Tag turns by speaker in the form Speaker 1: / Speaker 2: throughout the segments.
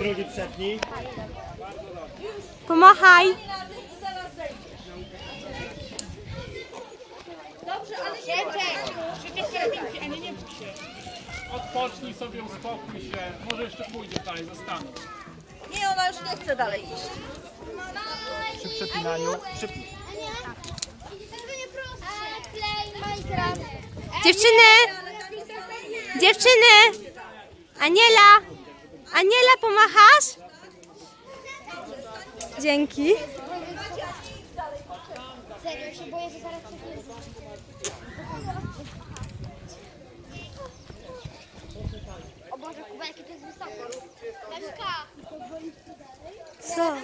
Speaker 1: drugi przedni.
Speaker 2: Pomachaj.
Speaker 3: Odpocznij sobie, uspokój się. Może jeszcze pójdzie dalej, zastanów.
Speaker 4: Nie, ona już nie chce dalej iść.
Speaker 1: Przy przepinaniu.
Speaker 2: Dziewczyny! Dziewczyny! Aniela! Aniela, pomachasz? Dzięki.
Speaker 5: Serio, się boję, że zaraz. O Boże, Kuba, jakie to jest wysoko. Leszka!
Speaker 2: Co?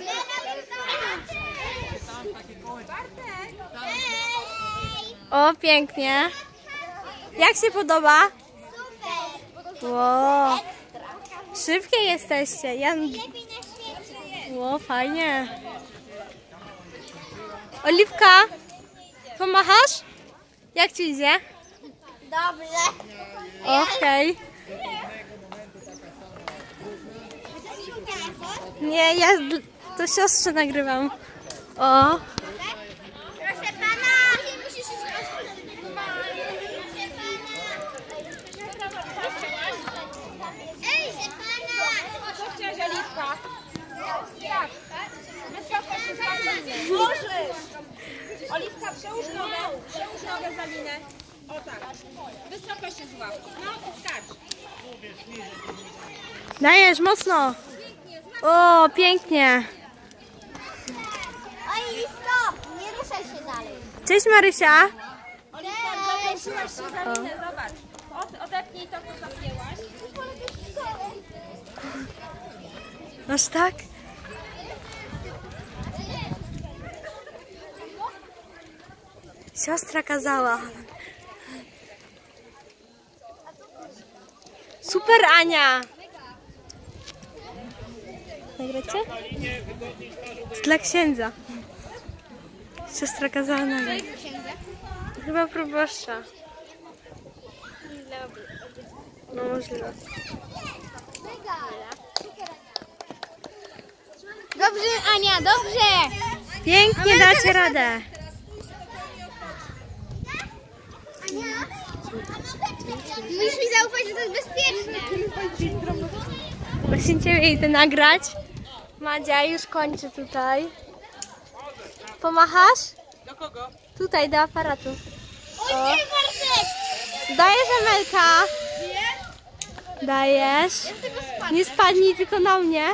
Speaker 2: O, pięknie. Jak się podoba?
Speaker 5: Super!
Speaker 2: Wow. Szybkie jesteście. Ja...
Speaker 5: Lepiej na świecie.
Speaker 2: Ło, fajnie. Oliwka, pomachasz? Jak ci idzie?
Speaker 5: Dobrze.
Speaker 2: Okej. Nie, ja to siostrze nagrywam. O,
Speaker 5: Proszę pana! Musisz iść Ej, że pana!
Speaker 4: Co chciałaś, Aliska? Wysoko się. Możesz! Oliwka, przełóż nogę, przełóż nogę za linę. O tak. Wysoko się złap. No, skacz.
Speaker 2: dajesz mocno. O, pięknie.
Speaker 5: Oj, stop! Nie ruszaj się dalej.
Speaker 2: Cześć Marysia.
Speaker 4: Oliwka, zaprosiłaś się za linę, zobacz. Od, odepnij to, co zapięłaś.
Speaker 2: Aż tak? Siostra kazała. Super Ania! Nagracie? Dla księdza. Siostra kazała nagrać. Chyba proboszcza. No możliwe.
Speaker 5: Dobrze, Ania, dobrze!
Speaker 2: Pięknie dacie radę.
Speaker 5: Musisz mi zaufać, że to jest bezpieczne.
Speaker 2: Właśnie ciebie idę nagrać. Madzia już kończy tutaj. Pomachasz?
Speaker 4: Do kogo?
Speaker 2: Tutaj do aparatu.
Speaker 5: O!
Speaker 2: Dajesz Amelka. Dajesz. Nie spadnij tylko na mnie.